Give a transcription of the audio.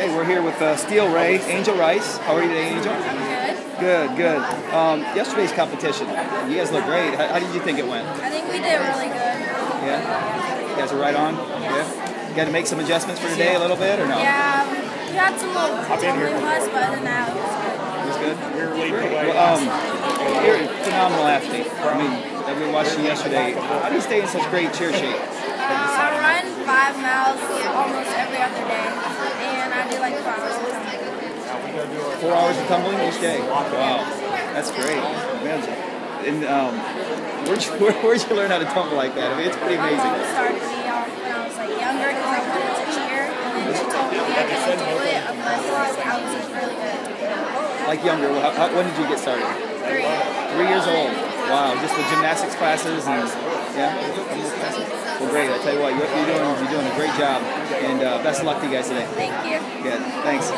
Okay, we're here with uh, Steel Ray, Angel Rice. How are you today, Angel? I'm good. Good, good. Um, yesterday's competition, you guys look great. How, how did you think it went? I think we did really good. Yeah? You guys are right on? Yes. Yeah? You got to make some adjustments for today a little bit, or no? Yeah, um, we had some little tumbling butts, but other than that, it was good. It was good? Great. Well, um, you're a phenomenal athlete. I mean, we watched you yesterday. How do you stay in such great cheer shape? Uh, I run five miles almost every other day, and I do like four hours of tumbling. Four hours of tumbling each day. Wow, that's great. Man, and um, where'd you, where, where'd you learn how to tumble like that? I mean, it's pretty My amazing. mom started me off when I was like younger because I wanted to cheer, and then she told me I couldn't do it unless I was really good. Like younger, how, how, when did you get started? Three. Three years old. Wow, just with gymnastics classes and yeah. Well, great. I tell you what, you're, doing you're doing a great job, and uh, best of luck to you guys today. Thank you. Good. Thanks.